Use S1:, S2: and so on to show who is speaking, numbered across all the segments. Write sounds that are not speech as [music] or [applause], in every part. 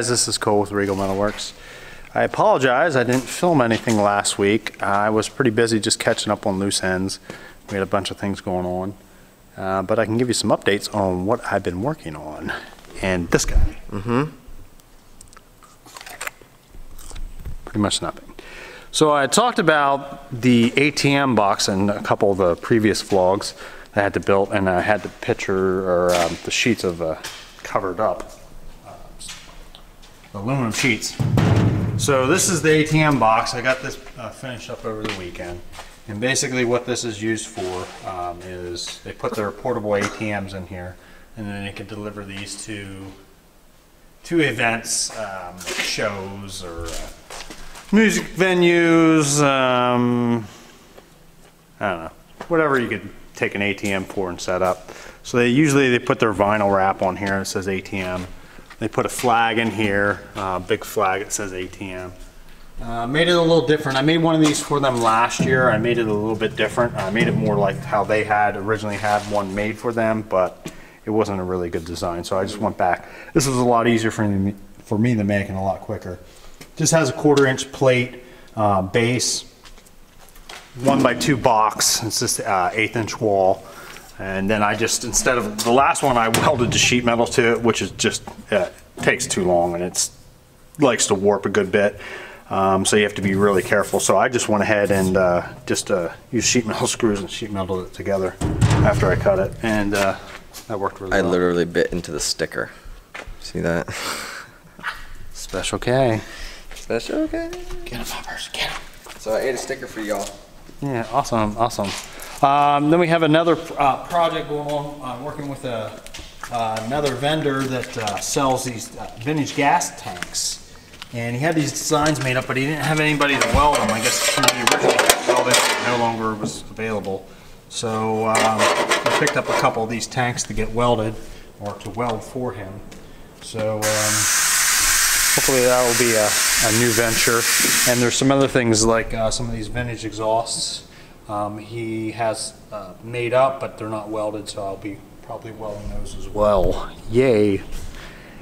S1: Guys, this is Cole with Regal Metal Works. I apologize, I didn't film anything last week. I was pretty busy just catching up on loose ends. We had a bunch of things going on. Uh, but I can give you some updates on what I've been working on. And this guy. Mm-hmm. Pretty much nothing. So I talked about the ATM box in a couple of the previous vlogs I had to build, and I had the picture or um, the sheets of uh, covered up aluminum sheets. So this is the ATM box. I got this uh, finished up over the weekend. And basically what this is used for um, is they put their portable ATMs in here and then they can deliver these to to events, um, shows or uh, music venues, um, I don't know, whatever you could take an ATM for and set up. So they usually they put their vinyl wrap on here and it says ATM. They put a flag in here, uh, big flag that says ATM. Uh, made it a little different. I made one of these for them last year. I made it a little bit different. I made it more like how they had originally had one made for them, but it wasn't a really good design. So I just went back. This was a lot easier for me, for me to make and a lot quicker. Just has a quarter inch plate uh, base, one by two box. It's just uh, eighth inch wall. And then I just, instead of, the last one I welded the sheet metal to it, which is just, uh, takes too long and it's, likes to warp a good bit. Um, so you have to be really careful. So I just went ahead and uh, just uh, used sheet [laughs] metal screws and sheet metal it together after I cut it. And uh, that worked really
S2: I
S1: well.
S2: literally bit into the sticker. See that?
S1: Special K.
S2: Special K.
S1: Get him, Poppers, get him.
S2: So I ate a sticker for y'all.
S1: Yeah, awesome, awesome. Um, then we have another uh, project going on, uh, working with a, uh, another vendor that uh, sells these uh, vintage gas tanks. And he had these designs made up, but he didn't have anybody to weld them. I guess he originally welded it, no longer was available. So um, I picked up a couple of these tanks to get welded, or to weld for him. So um, hopefully that will be a, a new venture. And there's some other things like uh, some of these vintage exhausts um, he has uh, made up, but they're not welded, so I'll be probably welding those as well. Yay.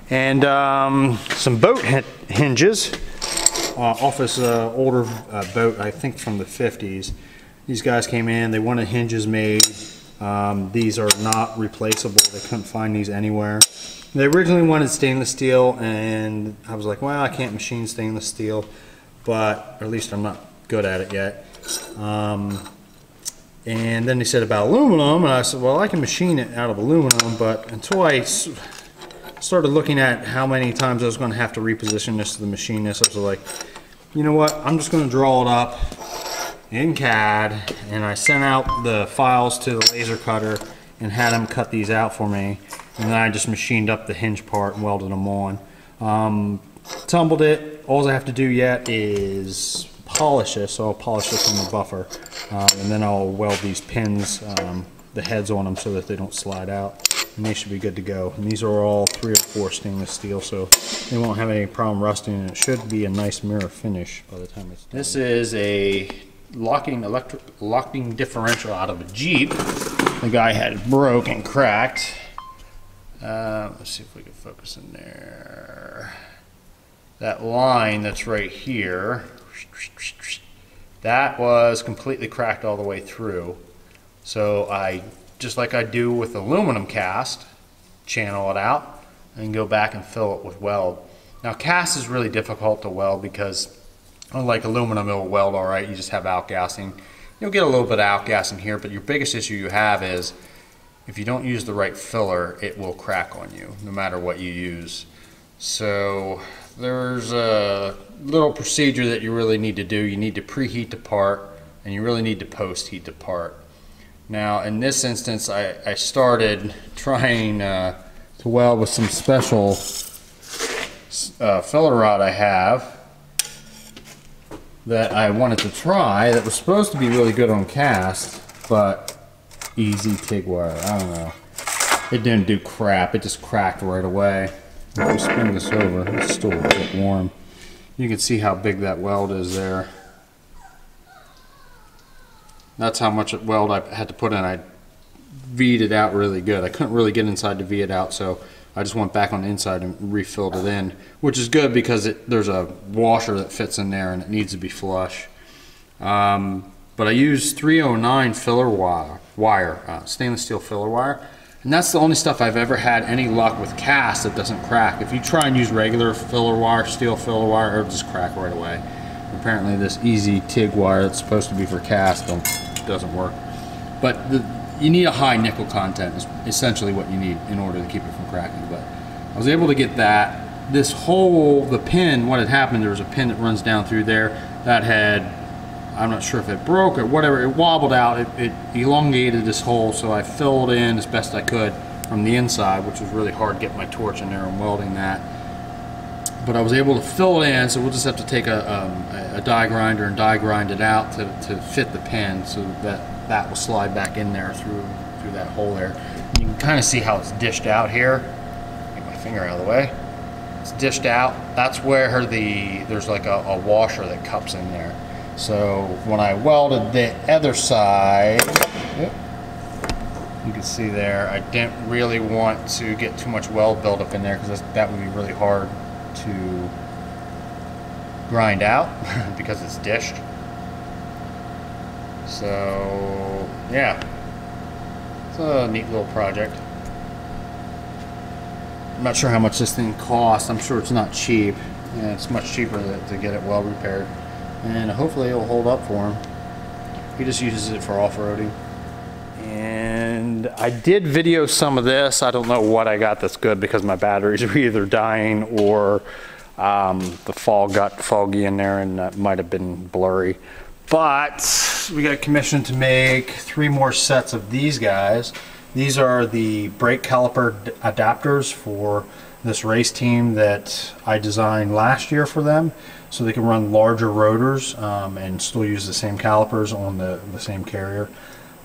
S1: And um, some boat hinges uh, off this uh, older uh, boat, I think from the 50s. These guys came in, they wanted hinges made. Um, these are not replaceable. They couldn't find these anywhere. They originally wanted stainless steel, and I was like, well, I can't machine stainless steel, but at least I'm not good at it yet. Um, and then they said about aluminum, and I said, well, I can machine it out of aluminum, but until I started looking at how many times I was going to have to reposition this to the machinist, I was like, you know what, I'm just going to draw it up in CAD, and I sent out the files to the laser cutter and had him cut these out for me, and then I just machined up the hinge part and welded them on. Um, tumbled it, all I have to do yet is polish this, so I'll polish this on the buffer, um, and then I'll weld these pins, um, the heads on them so that they don't slide out, and they should be good to go. And these are all three or four stainless steel, so they won't have any problem rusting, and it should be a nice mirror finish by the time it's done. This is a locking electric locking differential out of a Jeep. The guy had broke and cracked. Uh, let's see if we can focus in there. That line that's right here, that was completely cracked all the way through. So I, just like I do with aluminum cast, channel it out and go back and fill it with weld. Now cast is really difficult to weld because unlike aluminum, it'll weld all right. You just have outgassing. You'll get a little bit of outgassing here, but your biggest issue you have is if you don't use the right filler, it will crack on you, no matter what you use. So there's a little procedure that you really need to do. You need to preheat the part, and you really need to post-heat the part. Now, in this instance, I, I started trying uh, to weld with some special uh, filler rod I have that I wanted to try that was supposed to be really good on cast, but easy TIG wire. I don't know. It didn't do crap. It just cracked right away. If we spin this over, it's still a bit warm. You can see how big that weld is there. That's how much weld I had to put in. I V'd it out really good. I couldn't really get inside to V it out, so I just went back on the inside and refilled it in, which is good because it, there's a washer that fits in there and it needs to be flush. Um, but I used 309 filler wire, wire uh, stainless steel filler wire, and that's the only stuff I've ever had any luck with cast that doesn't crack. If you try and use regular filler wire, steel filler wire, it'll just crack right away. Apparently, this easy TIG wire that's supposed to be for cast doesn't work. But the, you need a high nickel content is essentially what you need in order to keep it from cracking. But I was able to get that. This hole, the pin, what had happened, there was a pin that runs down through there that had, I'm not sure if it broke or whatever, it wobbled out, it, it elongated this hole, so I filled in as best I could from the inside, which was really hard getting my torch in there and welding that. But I was able to fill it in, so we'll just have to take a, um, a die grinder and die grind it out to, to fit the pin so that that will slide back in there through through that hole there. You can kind of see how it's dished out here. Get my finger out of the way. It's dished out. That's where the there's like a, a washer that cups in there. So when I welded the other side, you can see there, I didn't really want to get too much weld buildup in there because that would be really hard to grind out [laughs] because it's dished. So, yeah. It's a neat little project. I'm not sure how much this thing costs. I'm sure it's not cheap. Yeah, it's much cheaper to, to get it well repaired. And hopefully it'll hold up for him. He just uses it for off-roading. And I did video some of this. I don't know what I got that's good because my batteries [laughs] are either dying or um, the fall got foggy in there and that might have been blurry. But we got commissioned to make three more sets of these guys. These are the brake caliper adapters for this race team that I designed last year for them so they can run larger rotors um, and still use the same calipers on the, the same carrier.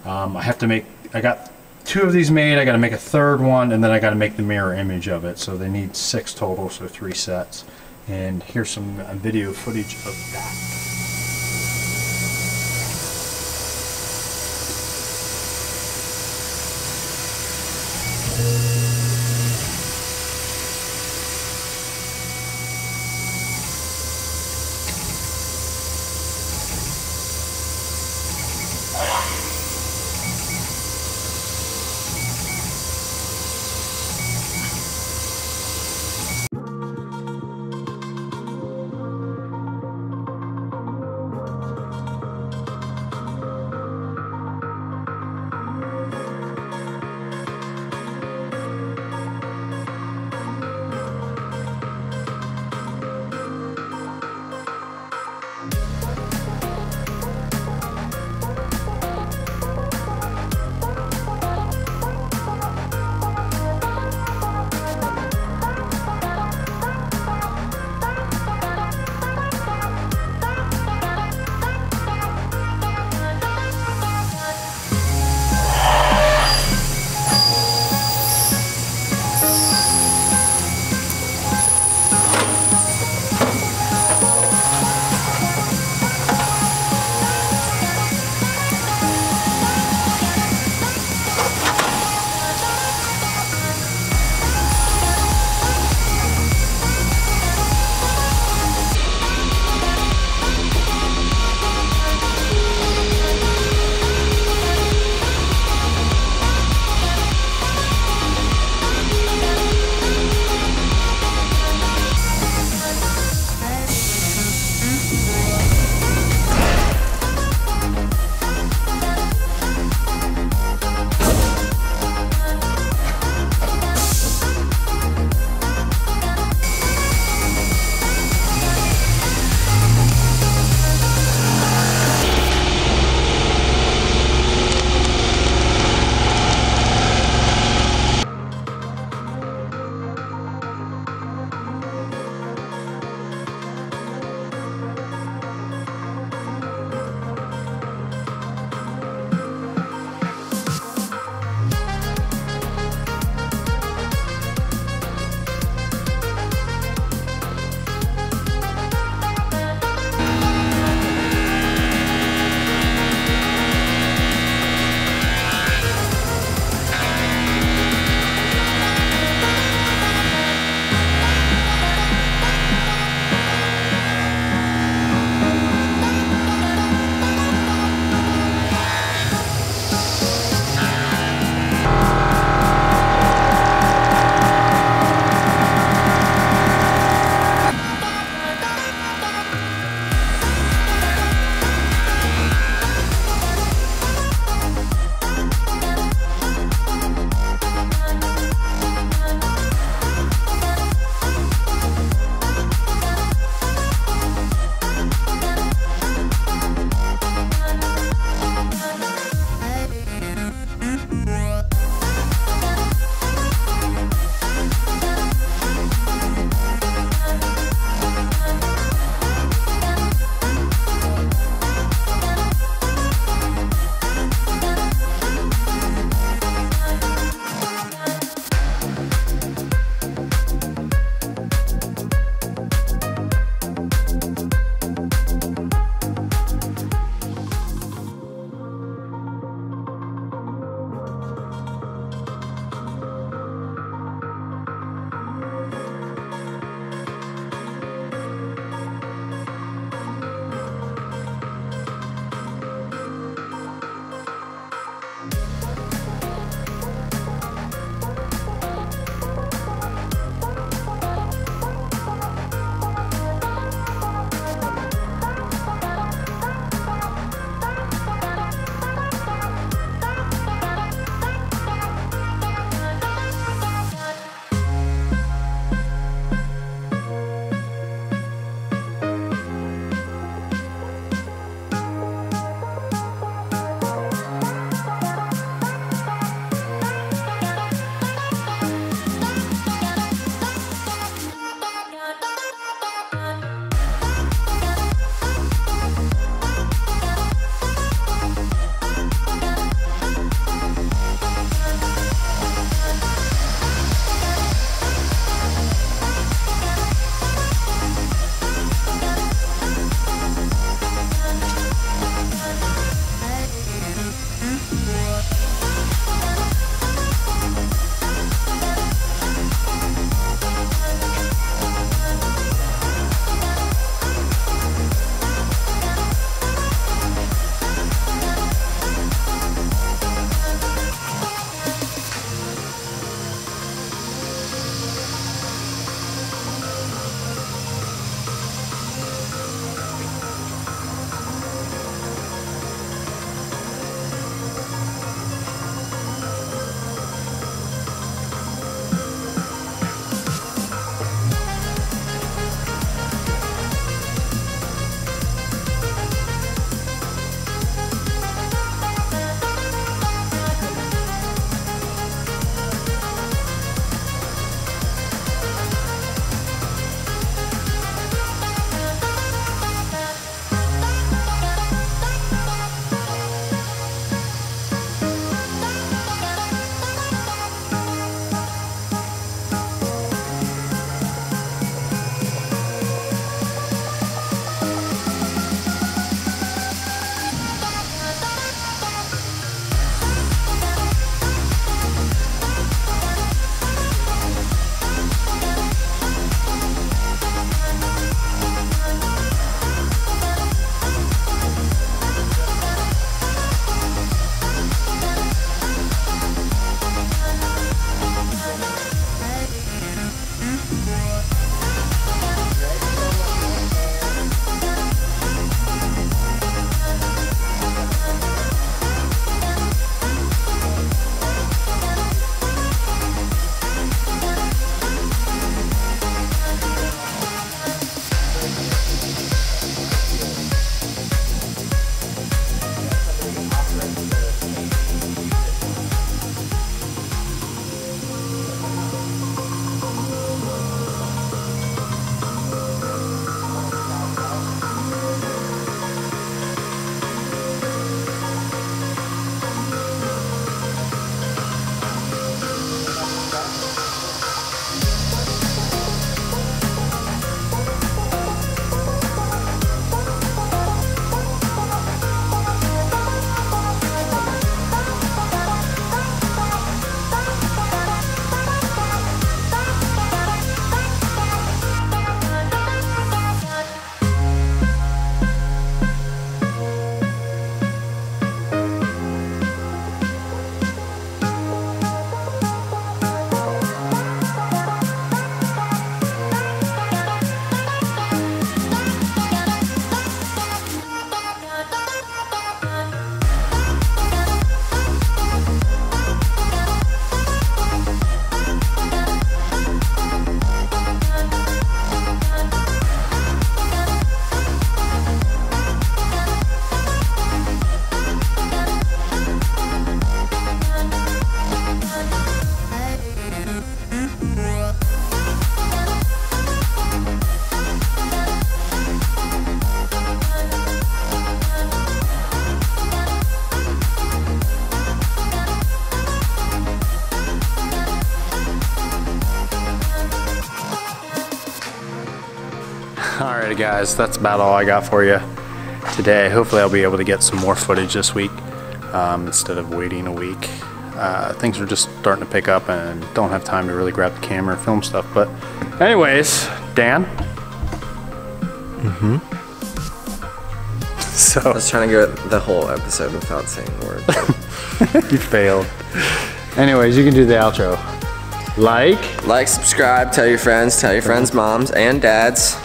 S1: Um, I have to make, I got two of these made, I got to make a third one and then I got to make the mirror image of it. So they need six total, so three sets. And here's some video footage of that. Alrighty guys, that's about all I got for you today. Hopefully I'll be able to get some more footage this week um, instead of waiting a week. Uh, things are just starting to pick up and don't have time to really grab the camera and film stuff. But anyways, Dan. Mm-hmm. [laughs] So
S2: I was trying to get the whole episode without saying a word. [laughs]
S1: you failed. Anyways, you can do the outro. Like,
S2: like, subscribe, tell your friends, tell your friends' moms and dads.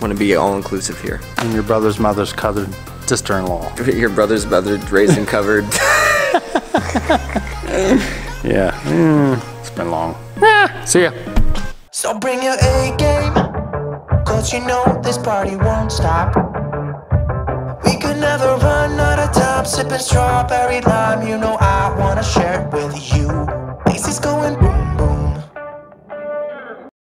S2: Want to be all inclusive here.
S1: and your brother's mother's cousin, sister-in-law. [laughs]
S2: Your brother's mother raised and covered. [laughs]
S1: Yeah, mm, it's been long. Ah, see ya.
S3: So bring your A game, cause you know this party won't stop. We could never run out of time, sipping strawberry lime. You know I wanna share.